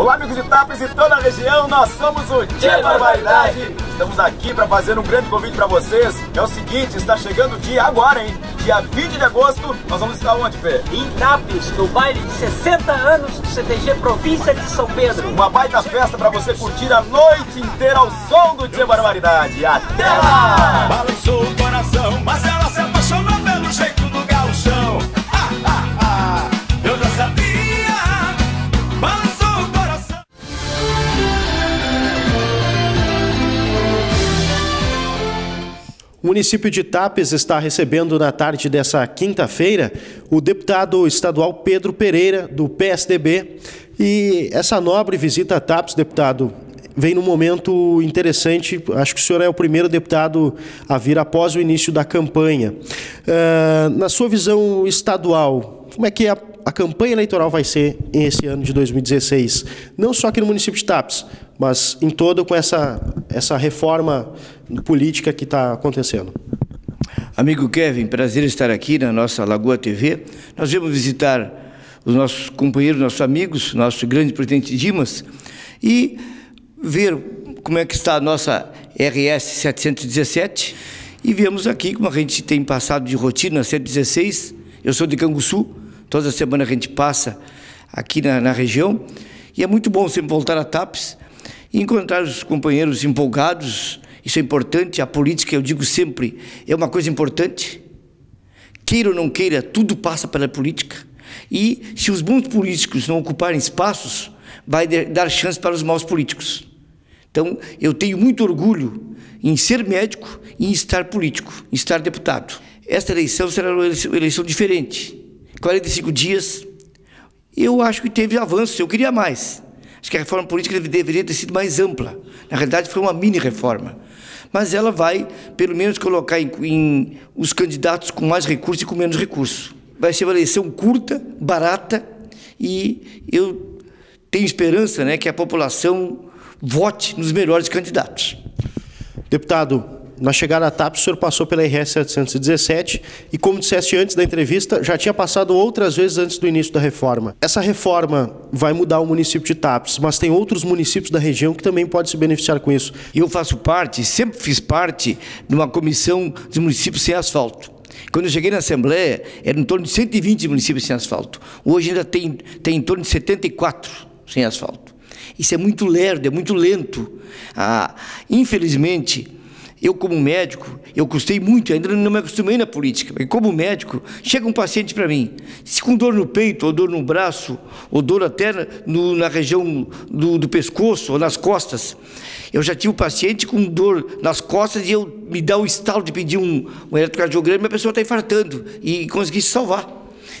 Olá, amigos de Tapes e toda a região, nós somos o Tia Barbaridade. Estamos aqui para fazer um grande convite para vocês. É o seguinte, está chegando o dia agora, hein? Dia 20 de agosto, nós vamos estar onde, Pê? Em Tapes, no baile de 60 anos do CTG Província de São Pedro. Uma baita festa para você curtir a noite inteira ao som do Tia Barbaridade. Até lá! Balançou o coração, mas ela O município de Tapes está recebendo na tarde dessa quinta-feira o deputado estadual Pedro Pereira, do PSDB. E essa nobre visita a Tapes, deputado, vem num momento interessante. Acho que o senhor é o primeiro deputado a vir após o início da campanha. Uh, na sua visão estadual, como é que a, a campanha eleitoral vai ser esse ano de 2016? Não só aqui no município de Tapes, mas em todo com essa, essa reforma política que está acontecendo. Amigo Kevin, prazer estar aqui na nossa Lagoa TV. Nós vamos visitar os nossos companheiros, nossos amigos, nosso grande presidente Dimas, e ver como é que está a nossa RS 717 e viemos aqui, como a gente tem passado de rotina, 116, eu sou de Canguçu, toda semana a gente passa aqui na, na região, e é muito bom sempre voltar a TAPES e encontrar os companheiros empolgados, isso é importante, a política, eu digo sempre, é uma coisa importante, queira ou não queira, tudo passa pela política, e se os bons políticos não ocuparem espaços, vai dar chance para os maus políticos. Então, eu tenho muito orgulho em ser médico e em estar político, em estar deputado. Esta eleição será uma eleição diferente. 45 dias, eu acho que teve avanços, eu queria mais. Acho que a reforma política deveria ter sido mais ampla. Na realidade, foi uma mini-reforma. Mas ela vai, pelo menos, colocar em, em os candidatos com mais recursos e com menos recursos. Vai ser uma eleição curta, barata, e eu tenho esperança né, que a população vote nos melhores candidatos. Deputado, na chegada à TAP, o senhor passou pela RS 717 e, como disseste antes da entrevista, já tinha passado outras vezes antes do início da reforma. Essa reforma vai mudar o município de Tapes, mas tem outros municípios da região que também podem se beneficiar com isso. Eu faço parte, sempre fiz parte de uma comissão de municípios sem asfalto. Quando eu cheguei na Assembleia, era em torno de 120 municípios sem asfalto. Hoje ainda tem, tem em torno de 74 sem asfalto. Isso é muito lerdo, é muito lento. Ah, infelizmente, eu como médico, eu custei muito, ainda não me acostumei na política, mas como médico, chega um paciente para mim, se com dor no peito, ou dor no braço, ou dor até no, na região do, do, pescoço ou nas costas, eu já tive um paciente com dor nas costas e eu me dá o estalo de pedir um, um eletrocardiograma e a pessoa está infartando e consegui se salvar.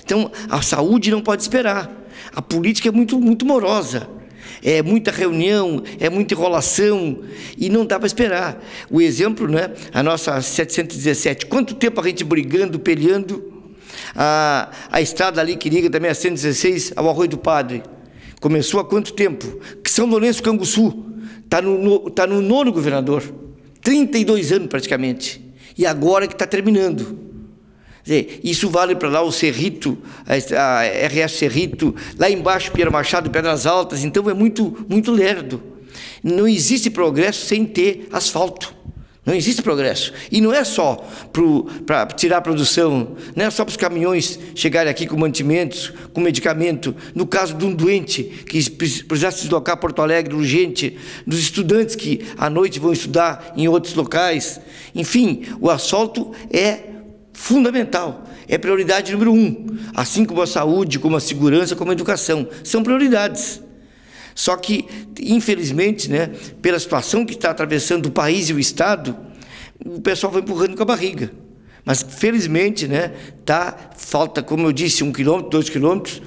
Então, a saúde não pode esperar. A política é muito, muito morosa é muita reunião, é muita enrolação e não dá para esperar. O exemplo, né? A nossa 717, quanto tempo a gente brigando, peleando, a, a estrada ali que liga também a 116 ao Arroio do Padre. Começou há quanto tempo? Que São Lourenço Canguçu está no, no, tá no nono governador, 32 anos praticamente. E agora que está terminando isso vale para lá o Cerrito, a, RS Cerrito, lá embaixo Pierre Machado, Pedras Altas, então é muito, muito lerdo. Não existe progresso sem ter asfalto. Não existe progresso. E não é só para tirar a produção, não é só para os caminhões chegarem aqui com mantimentos, com medicamento. No caso de um doente que precisasse se deslocar a Porto Alegre urgente, dos estudantes que à noite vão estudar em outros locais. Enfim, o asfalto é fundamental. É prioridade número um. Assim como a saúde, como a segurança, como a educação. São prioridades. Só que, infelizmente, né, pela situação que está atravessando o país e o Estado, o pessoal vai empurrando com a barriga. Mas, felizmente, né, tá, falta, como eu disse, um quilômetro, dois quilômetros,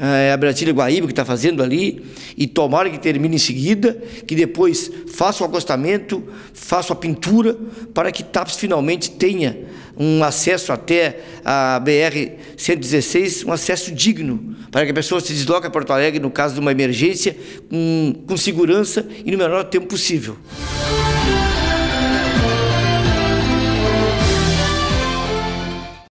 é a Bratilha Guaíba que está fazendo ali, e tomara que termine em seguida, que depois faça o acostamento, faça a pintura, para que TAPS finalmente tenha um acesso até a BR-116, um acesso digno, para que a pessoa se desloque a Porto Alegre no caso de uma emergência, com, com segurança e no menor tempo possível.